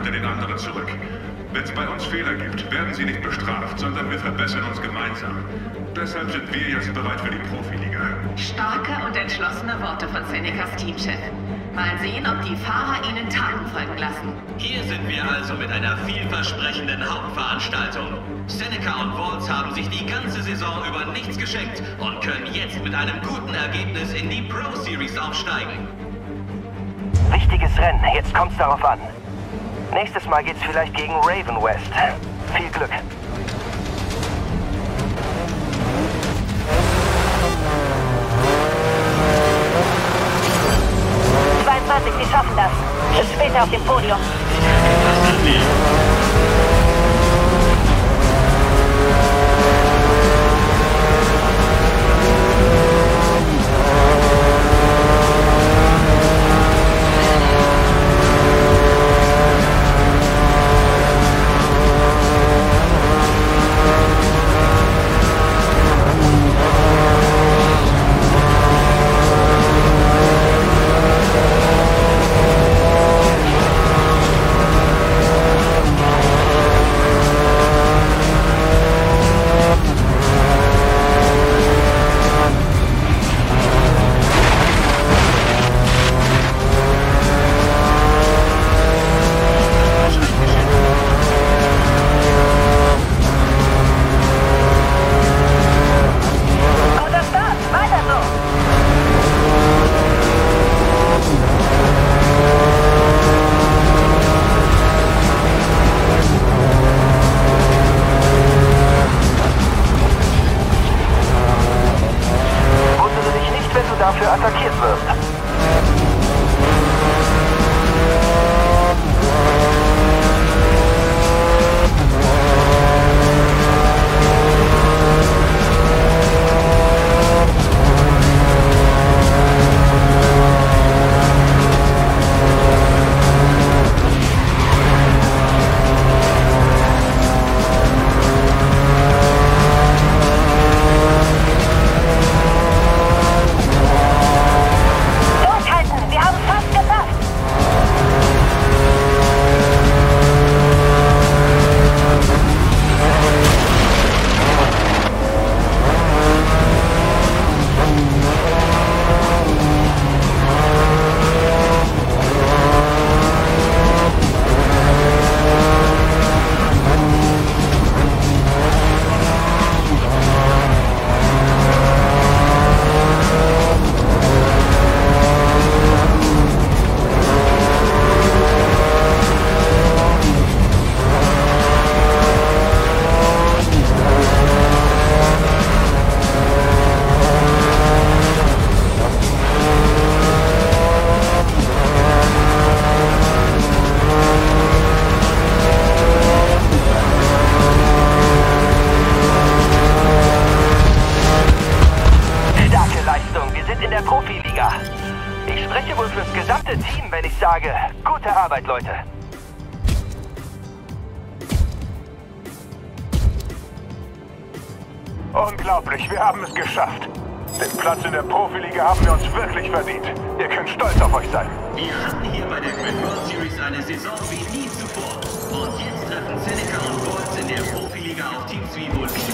hinter den anderen zurück. Wenn es bei uns Fehler gibt, werden sie nicht bestraft, sondern wir verbessern uns gemeinsam. Deshalb sind wir jetzt bereit für die Profiliga. Starke und entschlossene Worte von Senecas Teamchef. Mal sehen, ob die Fahrer ihnen Taten folgen lassen. Hier sind wir also mit einer vielversprechenden Hauptveranstaltung. Seneca und Waltz haben sich die ganze Saison über nichts geschenkt und können jetzt mit einem guten Ergebnis in die Pro Series aufsteigen. Wichtiges Rennen, jetzt kommt's darauf an. Nächstes Mal geht's vielleicht gegen Raven West. Viel Glück. Sie schaffen das. Bis später auf dem Podium. dafür attackiert wirst. Unglaublich, wir haben es geschafft. Den Platz in der Profiliga haben wir uns wirklich verdient. Ihr könnt stolz auf euch sein. Wir hatten hier bei der Grid World Series eine Saison wie nie zuvor. Und jetzt treffen Seneca und Bolts in der Profiliga auf Teams wie Northpoint